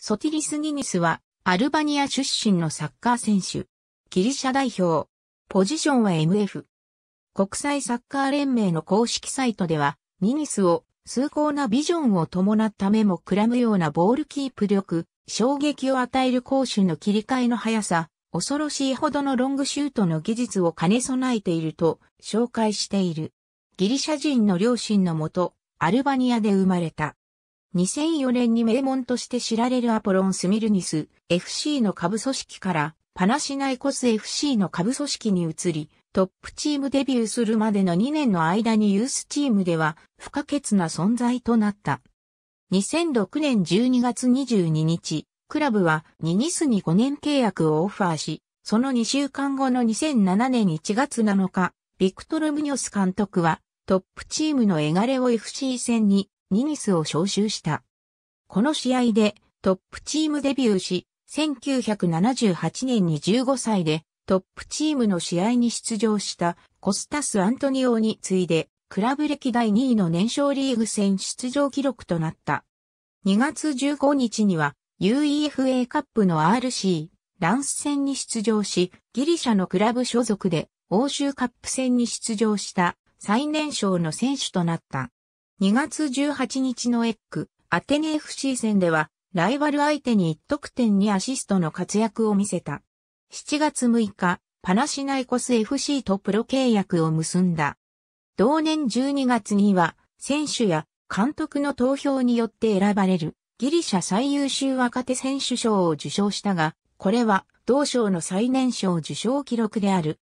ソティリス・ニニスは、アルバニア出身のサッカー選手。ギリシャ代表。ポジションは MF。国際サッカー連盟の公式サイトでは、ニニスを崇高なビジョンを伴った目もくらむようなボールキープ力、衝撃を与える攻守の切り替えの速さ、恐ろしいほどのロングシュートの技術を兼ね備えていると紹介している。ギリシャ人の両親のもと、アルバニアで生まれた。2004年に名門として知られるアポロンスミルニス FC の下部組織からパナシナイコス FC の下部組織に移り、トップチームデビューするまでの2年の間にユースチームでは不可欠な存在となった。2006年12月22日、クラブはニニスに5年契約をオファーし、その2週間後の2007年1月7日、ビクトル・ムニョス監督はトップチームのエガレオ FC 戦にニニスを招集した。この試合でトップチームデビューし、1978年に15歳でトップチームの試合に出場したコスタス・アントニオに次いでクラブ歴代2位の年少リーグ戦出場記録となった。2月15日には UEFA カップの RC ランス戦に出場し、ギリシャのクラブ所属で欧州カップ戦に出場した最年少の選手となった。2月18日のエック、アテネ FC 戦では、ライバル相手に1得点にアシストの活躍を見せた。7月6日、パナシナイコス FC とプロ契約を結んだ。同年12月には、選手や監督の投票によって選ばれるギリシャ最優秀若手選手賞を受賞したが、これは同賞の最年少受賞記録である。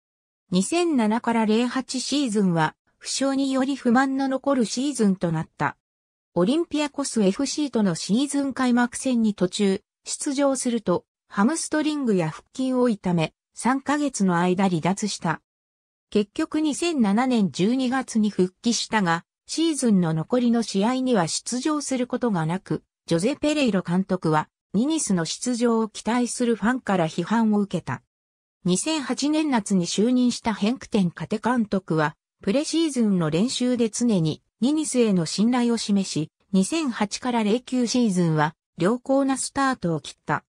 2007から08シーズンは負傷により不満の残るシーズンとなった。オリンピアコス FC とのシーズン開幕戦に途中出場すると、ハムストリングや腹筋を痛め、3ヶ月の間離脱した。結局2007年12月に復帰したが、シーズンの残りの試合には出場することがなく、ジョゼ・ペレイロ監督は、ニニスの出場を期待するファンから批判を受けた。2008年夏に就任したヘンクテンカテ監督は、プレシーズンの練習で常にニニスへの信頼を示し、2008から09シーズンは良好なスタートを切った。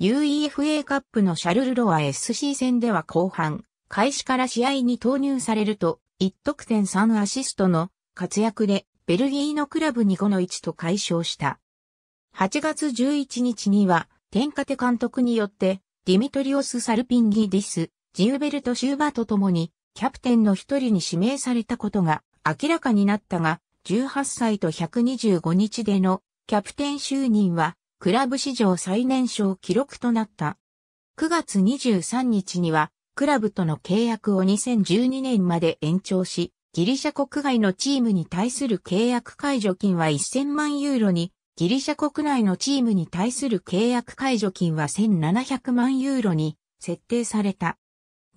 UEFA カップのシャルルロア SC 戦では後半、開始から試合に投入されると、1得点3アシストの活躍でベルギーのクラブに5の1と解消した。8月11日には、天下手監督によって、ディミトリオス・サルピンギディス、ジウベルト・シューバーと共に、キャプテンの一人に指名されたことが明らかになったが、18歳と125日でのキャプテン就任は、クラブ史上最年少記録となった。9月23日には、クラブとの契約を2012年まで延長し、ギリシャ国外のチームに対する契約解除金は1000万ユーロに、ギリシャ国内のチームに対する契約解除金は1700万ユーロに設定された。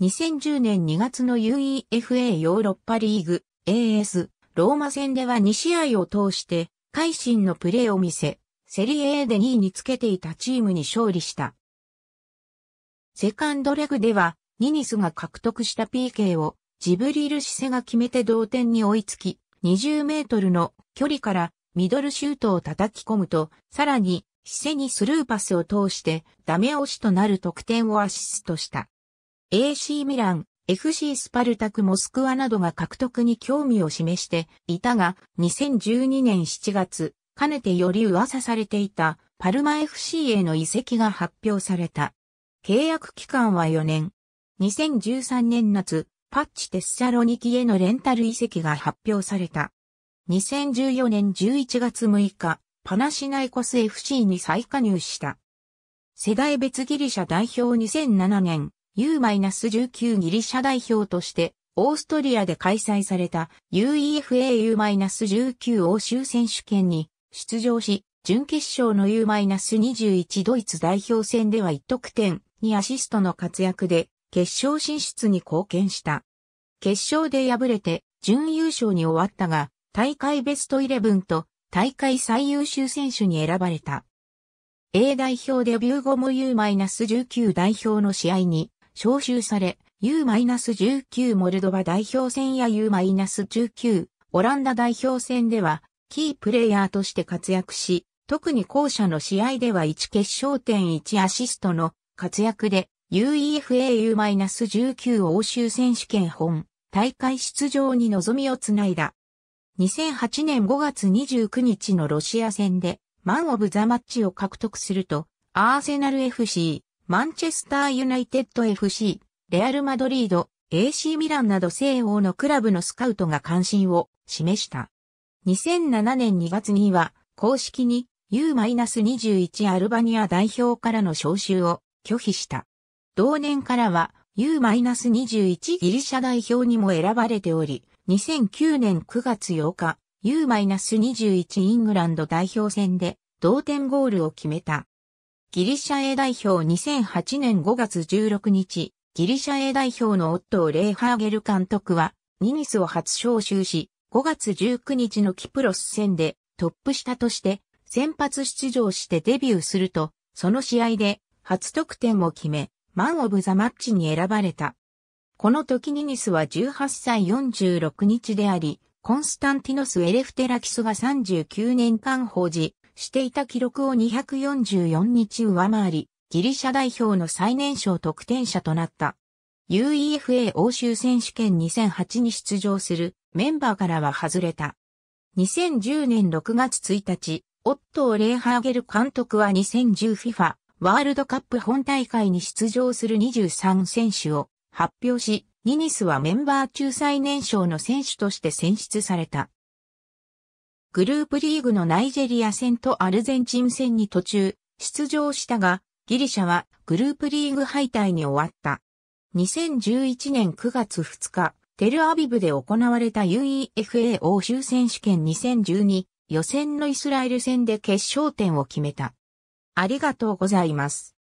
2010年2月の UEFA ヨーロッパリーグ AS ローマ戦では2試合を通して改心のプレーを見せ、セリエ A で2位につけていたチームに勝利した。セカンドレグではニニスが獲得した PK をジブリルシセが決めて同点に追いつき、20メートルの距離からミドルシュートを叩き込むと、さらにシセにスルーパスを通してダメ押しとなる得点をアシストした。AC ミラン、FC スパルタクモスクワなどが獲得に興味を示していたが、2012年7月、かねてより噂されていたパルマ FC への移籍が発表された。契約期間は4年。2013年夏、パッチテッサロニキへのレンタル移籍が発表された。2014年11月6日、パナシナイコス FC に再加入した。世代別ギリシャ代表2007年、U-19 ギリシャ代表として、オーストリアで開催された UEFA U-19 欧州選手権に出場し、準決勝の U-21 ドイツ代表戦では1得点にアシストの活躍で決勝進出に貢献した。決勝で敗れて準優勝に終わったが、大会ベスト11と大会最優秀選手に選ばれた。A 代表デビュー後も U-19 代表の試合に招集され、U-19 モルドバ代表戦や U-19 オランダ代表戦では、キープレイヤーとして活躍し、特に後者の試合では1決勝点1アシストの活躍で UEFAU-19 欧州選手権本大会出場に望みをつないだ。2008年5月29日のロシア戦でマンオブザマッチを獲得すると、アーセナル FC、マンチェスターユナイテッド FC、レアルマドリード、AC ミランなど西欧のクラブのスカウトが関心を示した。2007年2月には公式に U-21 アルバニア代表からの招集を拒否した。同年からは U-21 ギリシャ代表にも選ばれており、2009年9月8日、U-21 イングランド代表戦で同点ゴールを決めた。ギリシャ A 代表2008年5月16日、ギリシャ A 代表のオットー・レーハーゲル監督は、ニニスを初招集し、5月19日のキプロス戦でトップ下として先発出場してデビューすると、その試合で初得点を決め、マンオブザマッチに選ばれた。この時ニニスは18歳46日であり、コンスタンティノス・エレフテラキスが39年間保持していた記録を244日上回り、ギリシャ代表の最年少得点者となった。UEFA 欧州選手権2008に出場するメンバーからは外れた。2010年6月1日、オットー・レーハーゲル監督は 2010FIFA ワールドカップ本大会に出場する23選手を発表し、ニニスはメンバー中最年少の選手として選出された。グループリーグのナイジェリア戦とアルゼンチン戦に途中出場したが、ギリシャはグループリーグ敗退に終わった。2011年9月2日、テルアビブで行われた UEFA 欧州選手権2012予選のイスラエル戦で決勝点を決めた。ありがとうございます。